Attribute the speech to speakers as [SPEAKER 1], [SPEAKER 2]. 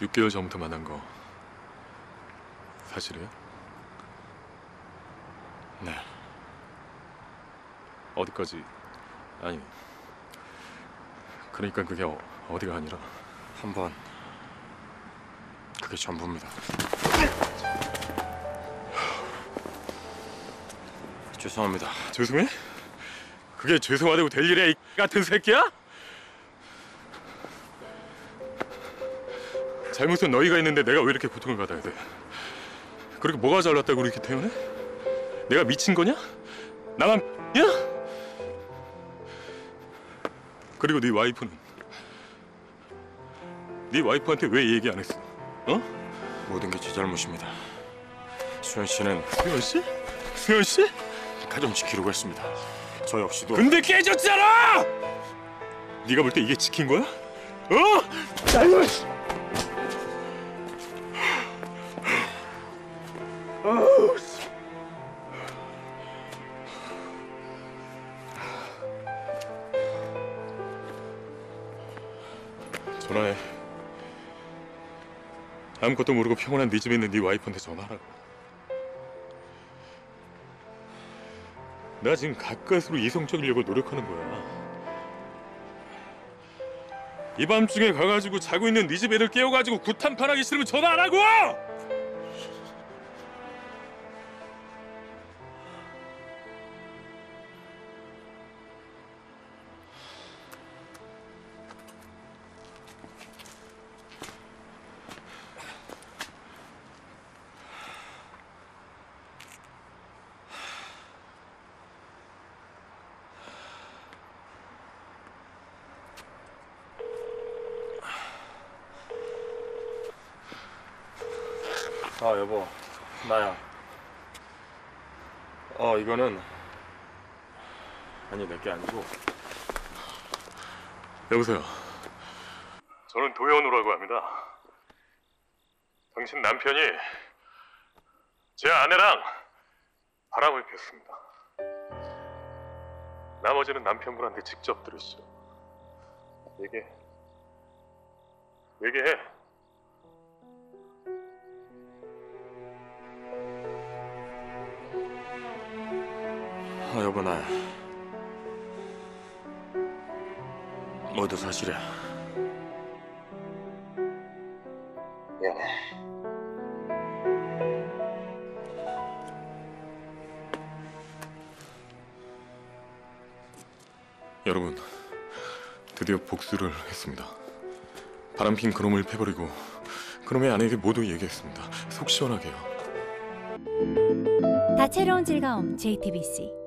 [SPEAKER 1] 6개월 전부터 만난 거 사실이에요?
[SPEAKER 2] 네.
[SPEAKER 1] 어디까지? 아니 그러니까 그게 어, 어디가 아니라
[SPEAKER 2] 한 번 그게 전부입니다. 죄송합니다.
[SPEAKER 1] 죄송해? 그게 죄송하다고 될 일이야 이 같은 새끼야? 잘못은 너희가 있는데 내가 왜 이렇게 고통을 받아야 돼? 그렇게 뭐가 잘났다고 이렇게 태어내? 내가 미친 거냐? 나만 야? 그리고 네 와이프는 네 와이프한테 왜 얘기 안 했어? 어?
[SPEAKER 2] 모든 게 제 잘못입니다. 수현 씨는
[SPEAKER 1] 수현 씨? 수현 씨?
[SPEAKER 2] 가정 지키려고 했습니다. 저 역시도
[SPEAKER 1] 근데 깨졌잖아! 네가 볼 때 이게 지킨 거야? 어? 아이 전화해. 아무것도 모르고 평온한 네 집에 있는 네 와이프한테 전화하라고. 나 지금 가까스로 이성적이려고 노력하는 거야. 이 밤중에 가가지고 자고 있는 네 집 애들 깨워가지고 구탄판하기 싫으면 전화 안 하고!
[SPEAKER 2] 아 여보 나야. 어 이거는 아니 내게 아니고
[SPEAKER 1] 여보세요. 저는 도현우라고 합니다. 당신 남편이 제 아내랑 바람을 폈습니다. 나머지는 남편분한테 직접 들으시죠. 얘기해. 얘기해.
[SPEAKER 2] 아 여보 나야. 모두 사실이야. 미안해.
[SPEAKER 1] 여러분, 드디어 복수를 했습니다. 바람핀 그놈을 패버리고 그놈의 아내에게 모두 얘기했습니다. 속 시원하게요.
[SPEAKER 3] 다채로운 즐거움 JTBC